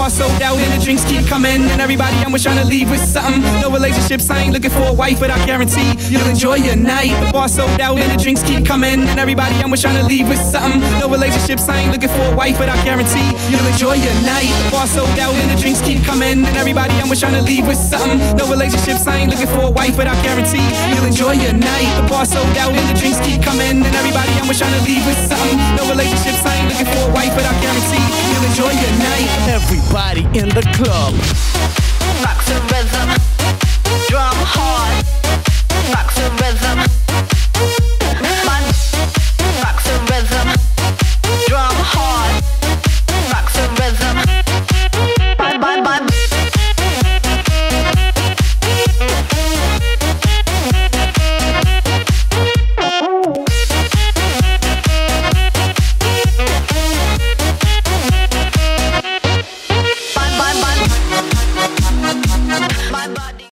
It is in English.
bar sold out and the drinks keep coming. And everybody I'm trying to leave with something. No relationships, I ain't looking for a wife, but I guarantee you'll enjoy your night. The bar sold out and the drinks keep coming. And everybody I'm with trying to leave with something. No relationships, I ain't looking for a wife, but I guarantee you'll enjoy your night. The bar sold out and the drinks keep coming. And everybody I'm with trying to leave with something. No relationships, I ain't looking for a wife, but I guarantee you'll enjoy your night. The bar sold out and the drinks keep coming. And everybody I'm with trying to leave with something. No relationships, I ain't looking for a wife, but I enjoy your night. Everybody in the club. Rock the rhythm.